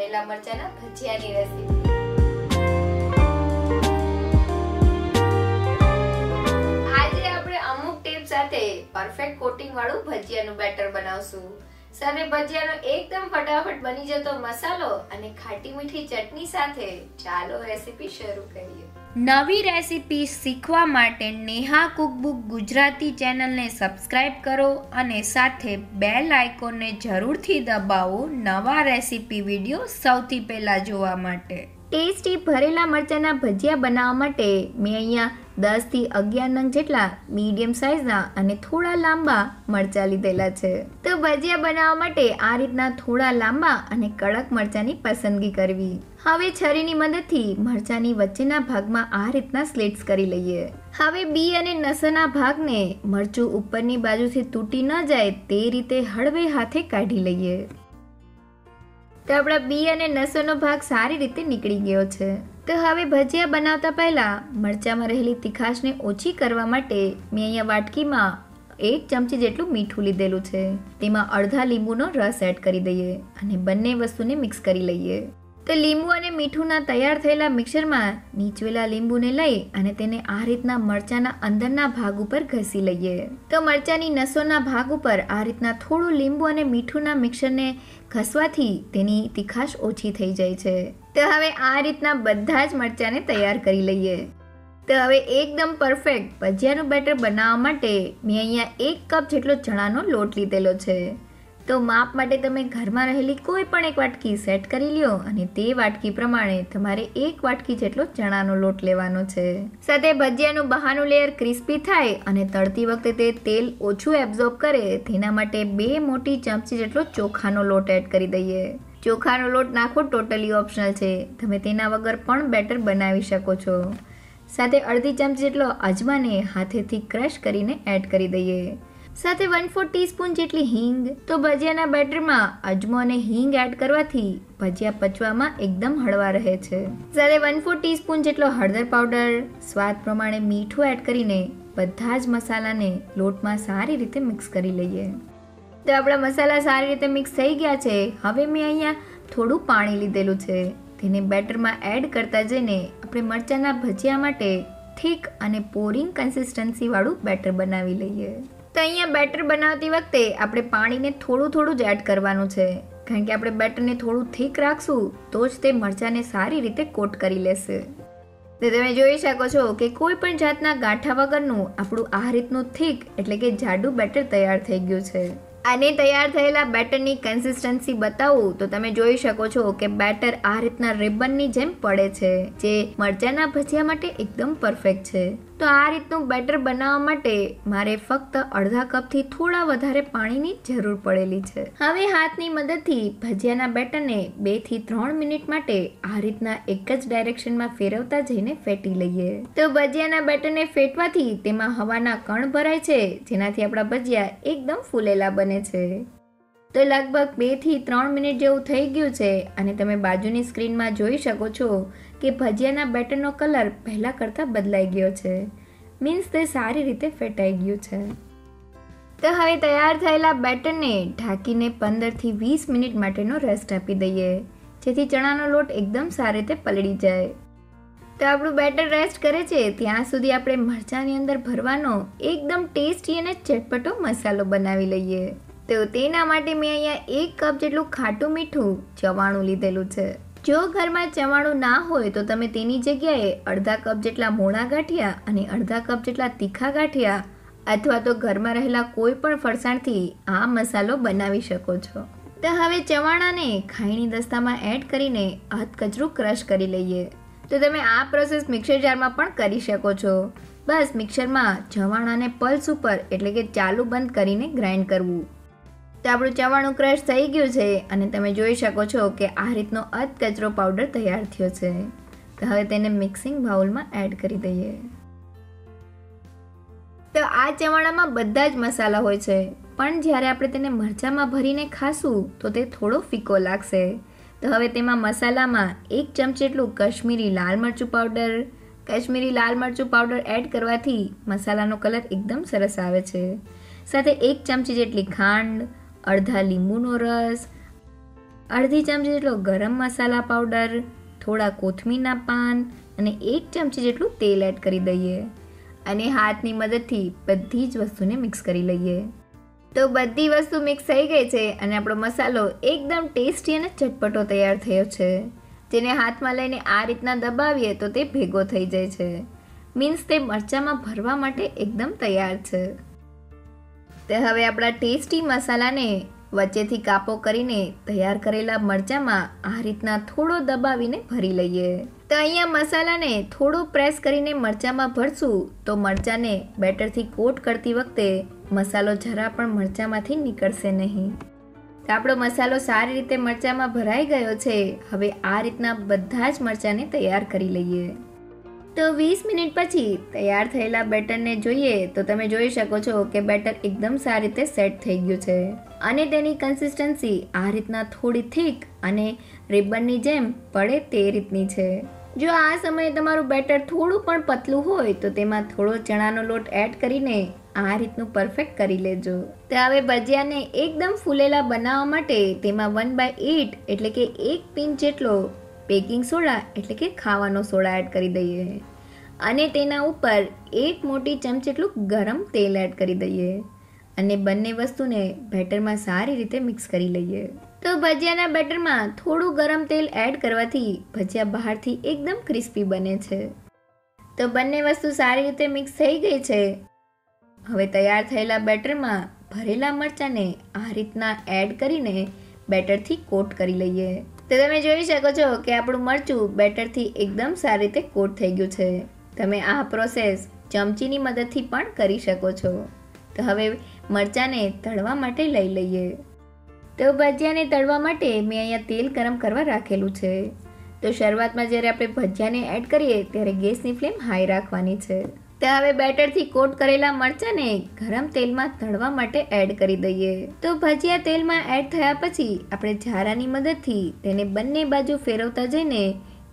ભરેલા મરચાના ભજીયાની રેસીપી આજે આપણે અમુક ટીપ સાથે પરફેક્ટ કોટિંગ વાળું ભજીયાનું બેટર બનાવશું. સાથે ભજીયાનો એકદમ ફટાફટ બની જતો મસાલો અને ખાટી મીઠી ચટણી સાથે ચાલો રેસીપી શરૂ કરીએ. નવી રેસીપી શીખવા માટે નેહા કુકબુક ગુજરાતી ચેનલને સબસ્ક્રાઇબ કરો અને સાથે બેલ આઇકોનને જરૂરથી દબાવો નવા રેસીપી વીડિયો સૌથી પહેલાં જોવા માટે. ટેસ્ટી ભરેલા મરચાંના ભજીયા બનાવવા માટે મેં અહીંયા દસથી અગિયાર નંગ જેટલા મીડિયમ સાઇઝના અને થોડા લાંબા મરચાં લીધેલા છે. તો ભજીયા બનાવવા માટે આ રીતના થોડા લાંબા અને કડક મરચાંની પસંદગી કરવી. હવે છરીની મદદથી મરચાંની વચ્ચેના ભાગમાં આ રીતના સ્લેટ્સ કરી લઈએ. હવે બી અને નસના ભાગને મરચું ઉપરની બાજુથી તૂટી ન જાય તે રીતે હળવે હાથે કાઢી લઈએ. તો આપણા બી અને નસોનો ભાગ સારી રીતે નીકળી ગયો છે. તો હવે ભજીયા બનાવતા પહેલા મરચાંમાં રહેલી તીખાશને ઓછી કરવા માટે મેં અહીંયા વાટકીમાં એક ચમચી જેટલું મીઠું લીધેલું છે. તેમાં અડધા લીંબુનો રસ એડ કરી દઈએ અને બંને વસ્તુને મિક્સ કરી લઈએ. તો લીંબુ અને મીઠુંના તૈયાર થયેલા મિક્સરમાં નીચવેલા લીંબુને લઈ અને તેને આ રીતના મરચાંના અંદરના ભાગ ઉપર ઘસી લઈએ. તો મરચાંની નસોના ભાગ ઉપર આ રીતના થોડું લીંબુ અને મીઠુંના મિક્સરને ઘસવાથી તેની તીખાશ ઓછી થઈ જાય છે. તો હવે આ રીતના બધા જ મરચાંને તૈયાર કરી લઈએ. તો હવે એકદમ પરફેક્ટ ભજીયાનું બેટર બનાવવા માટે મેં અહીંયા એક કપ જેટલો ચણાનો લોટ લીધેલો છે. તો માપ માટે તમે ઘરમાં રહેલી કોઈ પણ એક વાટકી સેટ કરી લ્યો અને તે વાટકી પ્રમાણે તમારે એક વાટકી જેટલો ચણાનો લોટ લેવાનો છે. સાથે ભજીયાનું બહારનું લેયર ક્રિસ્પી થાય અને તળતી વખતે તે તેલ ઓછું એબ્ઝોર્બ કરે, તેના માટે બે મોટી ચમચી જેટલો ચોખાનો લોટ એડ કરી દઈએ. ચોખાનો લોટ નાખવો ટોટલી ઓપ્શનલ છે. તમે તેના વગર પણ બેટર બનાવી શકો છો. સાથે અડધી ચમચી જેટલો અજમાને હાથેથી ક્રશ કરીને એડ કરી દઈએ. સાથે વન ફોર ટીસ્પૂન જેટલી હિંગ. તો ભજીયાના બેટરમાં અજમો અને હિંગ એડ કરવાથી ભજીયા પચવામાં એકદમ હળવા રહે છે. સાથે વન ફોર ટીસ્પૂન જેટલો હળદર પાવડર સ્વાદ પ્રમાણે મીઠું એડ કરીને બધા જ મસાલાને લોટમાં સારી રીતે મિક્સ કરી લઈએ. તો આપણા મસાલા સારી રીતે મિક્સ થઈ ગયા છે. હવે મેં અહીંયા થોડું પાણી લીધેલું છે. તેને બેટરમાં એડ કરતા જઈને આપણે મરચાંના ભજીયા માટે થીક અને પોરિંગ કન્સિસ્ટન્સીવાળું બેટર બનાવી લઈએ. તો અહીંયા બેટર બનાવતી વખતે આપણે પાણીને થોડું થોડું જ એડ કરવાનું છે. કારણ કે આપણે બેટરને થોડું થીક રાખશું, તો જ તે મરચાંને સારી રીતે કોટ કરી લેશે. તો તમે જોઈ શકો છો કે કોઈ પણ જાતના ગાંઠા વગરનું આપણું આ રીતનું થીક એટલે કે જાડું બેટર તૈયાર થઈ ગયું છે. અને તૈયાર થયેલા બેટરની કન્સિસ્ટન્સી બતાવું, તો તમે જોઈ શકો છો કે બેટર આ રીતના રિબનની જેમ પડે છે, જે મરચાંના ભજીયા માટે એકદમ પરફેક્ટ છે. તો આ રીતનું બેટર બનાવવા માટે મારે ફક્ત અડધા કપથી થોડા વધારે પાણીની જરૂર પડેલી છે. હવે હાથની મદદથી ભજીયાના બેટરને બેથી ત્રણ મિનિટ માટે આ રીતના એક જ ડાયરેક્શનમાં ફેરવતા જઈને ફેટી લઈએ. તો ભજીયાના બેટરને ફેટવાથી તેમાં હવાના કણ ભરાય છે, જેનાથી આપણા ભજીયા એકદમ ફૂલેલા બને છે. તો લગભગ બેથી ત્રણ મિનિટ જેવું થઈ ગયું છે અને તમે બાજુની સ્ક્રીનમાં જોઈ શકો છો કે ભજીયાના બેટરનો કલર પહેલાં કરતાં બદલાઈ ગયો છે. મીન્સ તે સારી રીતે ફેટાઈ ગયું છે. તો હવે તૈયાર થયેલા બેટરને ઢાંકીને પંદરથી વીસ મિનિટ માટેનો રેસ્ટ આપી દઈએ. જેથી ચણાનો લોટ એકદમ સારી રીતે પલળી જાય. તો આપણું બેટર રેસ્ટ કરે છે, ત્યાં સુધી આપણે મરચાંની અંદર ભરવાનો એકદમ ટેસ્ટી અને ચટપટો મસાલો બનાવી લઈએ. તો તેના માટે મેં અહીંયા એક કપ જેટલું ખાટું મીઠું ચવાણું લીધેલું છે. જો ઘરમાં ચવાણું ના હોય તો તમે તેની જગ્યાએ અડધા કપ જેટલા મોણા ગાંઠિયા અને અડધા કપ જેટલા તીખા ગાંઠિયા અથવા તો ઘરમાં રહેલા કોઈ પણ ફરસાણથી આ મસાલો બનાવી શકો છો. તો હવે ચવાણાને ખાયણી દસ્તામાં એડ કરીને કચરું ક્રશ કરી લઈએ. તો તમે આ પ્રોસેસ મિક્સર જારમાં પણ કરી શકો છો. બસ મિક્સરમાં ચવાણાને પલ્સ ઉપર એટલે કે ચાલુ બંધ કરીને ગ્રાઇન્ડ કરવું. તો આપણું ચવાણું ક્રશ થઈ ગયું છે અને તમે જોઈ શકો છો કે આ રીતનો અધ કચરો પાવડર તૈયાર થયો છે. તો હવે તેને મિક્સિંગ બાઉલમાં એડ કરી દઈએ. તો આ ચવાણામાં બધા જ મસાલા હોય છે, પણ જ્યારે આપણે તેને મરચાંમાં ભરીને ખાશું, તો તે થોડો ફીકો લાગશે. તો હવે તેમાં મસાલામાં એક ચમચી જેટલું કશ્મીરી લાલ મરચું પાવડર, કાશ્મીરી લાલ મરચું પાવડર એડ કરવાથી મસાલાનો કલર એકદમ સરસ આવે છે. સાથે એક ચમચી જેટલી ખાંડ અડધા લીંબુનો રસ, અડધી ચમચી જેટલો ગરમ મસાલા પાવડર, થોડા કોથમીરના પાન અને એક ચમચી જેટલું તેલ એડ કરી દઈએ. અને હાથની મદદથી બધી જ વસ્તુને મિક્સ કરી લઈએ. તો બધી વસ્તુ મિક્સ થઈ ગઈ છે અને આપણો મસાલો એકદમ ટેસ્ટી અને ચટપટો તૈયાર થયો છે. જેને હાથમાં લઈને આ રીતના દબાવીએ તો તે ભેગો થઈ જાય છે. મીન્સ તે મરચામાં ભરવા માટે એકદમ તૈયાર છે. તે હવે આપણા ટેસ્ટી મસાલાને વચ્ચેથી કાપો કરીને તૈયાર કરેલા મરચામાં આ રીતના થોડો દબાવીને ભરી લઈએ. તો અહીંયા મસાલાને થોડું પ્રેસ કરીને મરચામાં ભરશું તો મરચાંને બેટરથી કોટ કરતી વખતે મસાલો જરા પણ મરચામાંથી નીકળશે નહીં. તો આપણો મસાલો સારી રીતે મરચામાં ભરાઈ ગયો છે. હવે આ રીતના બધા જ મરચાંને તૈયાર કરી લઈએ. તો વીસ મિનિટ પછી તૈયાર થયેલા બેટરને જોઈએ તો તમે જોઈ શકો છો કે બેટર એકદમ સારી રીતે સેટ થઈ ગયું છે. અને તેની કન્સિસ્ટન્સી આ રીતના થોડી થીક અને રિબનની જેમ પડે તે રીતની છે. જો આ સમયે તમારું બેટર થોડું પણ પતલું હોય તો તેમાં થોડો ચણાનો લોટ એડ કરીને આ રીતનું પરફેક્ટ કરી લેજો. તો હવે ભજીયાને એકદમ ફૂલેલા બનાવવા માટે તેમાં વન બાય એટ એટલે કે એક પિંચ જેટલો બેકિંગ સોડા એટલે કે ખાવાનો સોડા એડ કરી દઈએ. અને તેના ઉપર એક મોટી ચમચી જેટલું ગરમ તેલ એડ કરી દઈએ અને બંને વસ્તુને બેટરમાં સારી રીતે મિક્સ કરી લઈએ. તો ભજીયાના બેટરમાં થોડું ગરમ તેલ એડ કરવાથી ભજીયા બહારથી એકદમ ક્રિસ્પી બને છે. તો બંને વસ્તુ સારી રીતે મિક્સ થઈ ગઈ છે. હવે તૈયાર થયેલા બેટરમાં ભરેલા મરચાંને આ રીતના એડ કરીને બેટરથી કોટ કરી લઈએ. તો તમે જોઈ શકો છો કે આપણું મરચું બેટરથી એકદમ સારી રીતે કોટ થઈ ગયું છે. તમે આ પ્રોસેસ ચમચીની મદદથી પણ કરી શકો છો. તો હવે મરચાંને તળવા માટે લઈ લઈએ. તો ભજીયાને તળવા માટે મેં અહીંયા તેલ ગરમ કરવા રાખેલું છે. તો શરૂઆતમાં જ્યારે આપણે ભજીયાને એડ કરીએ ત્યારે ગેસની ફ્લેમ હાઈ રાખવાની છે. તો હવે બેટરથી કોટ કરેલા મરચાંને ગરમ તેલમાં તળવા માટે એડ કરી દઈએ. તો ભજીયા તેલમાં એડ થયા પછી આપણે ઝારાની મદદથી તેને બંને બાજુ ફેરવતા જઈને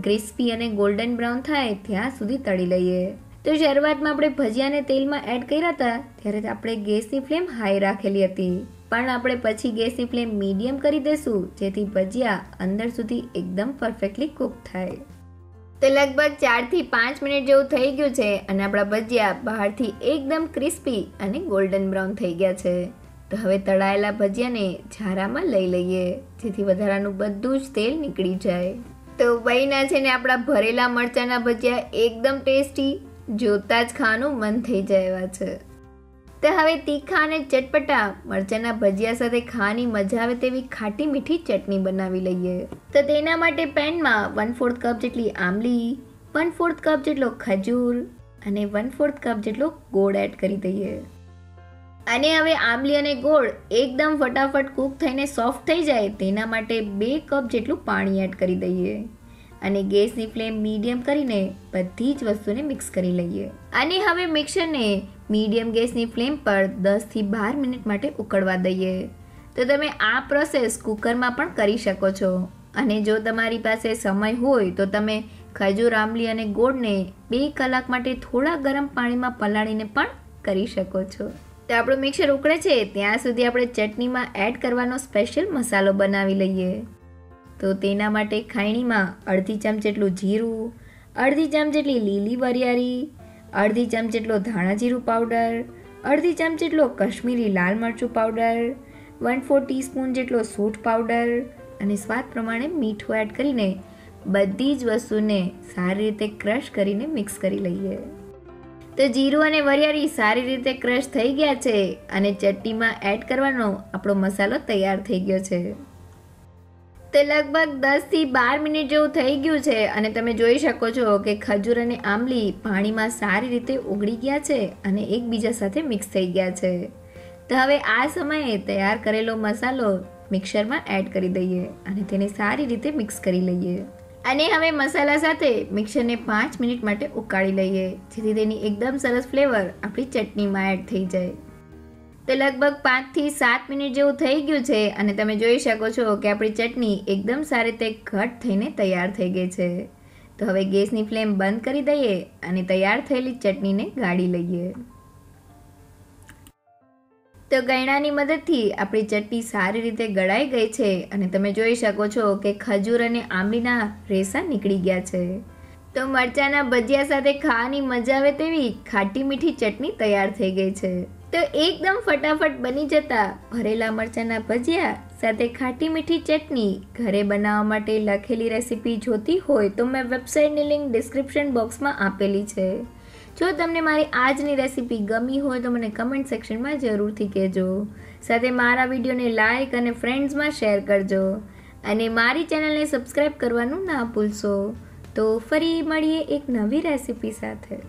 ક્રિસ્પી અને ગોલ્ડન બ્રાઉન થાય ત્યાં સુધી તળી લઈએ. તો શરૂઆતમાં આપણે ભજીયાને તેલમાં એડ કર્યા હતા, ત્યારે આપણે ગેસની ફ્લેમ હાઈ રાખેલી હતી. પણ આપણે પછી ગેસની ફ્લેમ મીડિયમ કરી દેશું જેથી ભજીયા અંદર સુધી એકદમ પરફેક્ટલી કૂક થાય. તો લગભગ ચારથી પાંચ મિનિટ જેવું થઈ ગયું છે અને આપણા ભજીયા બહારથી એકદમ ક્રિસ્પી અને ગોલ્ડન બ્રાઉન થઈ ગયા છે. તો હવે તળાયેલા ભજીયાને ઝારામાં લઈ લઈએ, જેથી વધારાનું બધું જ તેલ નીકળી જાય. તો વહીના છે ને આપણા ભરેલા મરચાંના ભજીયા એકદમ ટેસ્ટી, જોતા જ ખાવાનું મન થઈ જાય એવા છે. તો હવે તીખા અને ચટપટા મરચાંના ભજીયા સાથે ખાવાની મજા આવે તેવી ખાટી મીઠી ચટણી બનાવી લઈએ. તો તેના માટે પેનમાં વન ફોર્થ કપ જેટલી આંબલી વન ફોર્થ કપ જેટલો ખજૂર અને વન ફોર્થ કપ જેટલો ગોળ એડ કરી દઈએ. અને હવે આંબલી અને ગોળ એકદમ ફટાફટ કૂક થઈને સોફ્ટ થઈ જાય, તેના માટે બે કપ જેટલું પાણી એડ કરી દઈએ. અને ગેસની ફ્લેમ મીડિયમ કરીને બધી જ વસ્તુને મિક્સ કરી લઈએ. અને હવે મિક્સરને મીડિયમ ગેસની ફ્લેમ પર દસથી બાર મિનિટ માટે ઉકળવા દઈએ. તો તમે આ પ્રોસેસ કુકરમાં પણ કરી શકો છો. અને જો તમારી પાસે સમય હોય, તો તમે ખજૂર, આંબલી અને ગોળને બે કલાક માટે થોડા ગરમ પાણીમાં પલાળીને પણ કરી શકો છો. તો આપણું મિક્સર ઉકળે છે, ત્યાં સુધી આપણે ચટણીમાં એડ કરવાનો સ્પેશિયલ મસાલો બનાવી લઈએ. તો તેના માટે ખાયણીમાં અડધી ચમચ જેટલું જીરું, અડધી ચમચ જેટલી લીલી વરિયાળી, અડધી ચમચ જેટલો ધાણા જીરું પાવડર અડધી ચમચ જેટલો કશ્મીરી લાલ મરચું પાવડર વન ફોર ટીસ્પૂન જેટલો સૂટ પાવડર અને સ્વાદ પ્રમાણે મીઠું એડ કરીને બધી જ વસ્તુને સારી રીતે ક્રશ કરીને મિક્સ કરી લઈએ. તો જીરું અને વરિયાળી સારી રીતે ક્રશ થઈ ગયા છે અને ચટણીમાં એડ કરવાનો આપણો મસાલો તૈયાર થઈ ગયો છે. તે લગભગ દસથી બાર મિનિટ જેવું થઈ ગયું છે અને તમે જોઈ શકો છો કે ખજૂર અને આંબલી પાણીમાં સારી રીતે ઓગળી ગયા છે અને એકબીજા સાથે મિક્સ થઈ ગયા છે. તો હવે આ સમયે તૈયાર કરેલો મસાલો મિક્સરમાં એડ કરી દઈએ અને તેને સારી રીતે મિક્સ કરી લઈએ. અને હવે મસાલા સાથે મિક્સરને પાંચ મિનિટ માટે ઉકાળી લઈએ, જેથી તેની એકદમ સરસ ફ્લેવર આપણી ચટણીમાં એડ થઈ જાય. તો લગભગ પાંચથી સાત મિનિટ જેવું થઈ ગયું છે અને તમે જોઈ શકો છો કે આપણી ચટણી એકદમ સારી રીતે ઘટ થઈને તૈયાર થઈ ગઈ છે. તો હવે ગેસની ફ્લેમ બંધ કરી દઈએ અને તૈયાર થયેલી ચટણીને ગાળી લઈએ. તો ગયણાની મદદથી આપણી ચટણી સારી રીતે ગળાઈ ગઈ છે અને તમે જોઈ શકો છો કે ખજૂર અને આંબલીના રેસા નીકળી ગયા છે. તો મરચાના ભજીયા સાથે ખાવાની મજા આવે તેવી ખાટી મીઠી ચટણી તૈયાર થઈ ગઈ છે. તો એકદમ ફટાફટ બની જતા ભરેલા મરચાના ભજીયા સાથે ખાટી મીઠી ચટણી ઘરે બનાવવા માટે લખેલી રેસીપી જોતી હોય તો મેં વેબસાઇટની લિંક ડિસ્ક્રિપ્શન બોક્સમાં આપેલી છે. જો તમને મારી આજની રેસીપી ગમી હોય તો મને કમેન્ટ સેક્શનમાં જરૂરથી કહેજો. સાથે મારા વિડીયોને લાઇક અને ફ્રેન્ડ્સમાં શેર કરજો. અને મારી ચેનલને સબસ્ક્રાઈબ કરવાનું ના ભૂલશો. તો ફરી મળીએ એક નવી રેસીપી સાથે.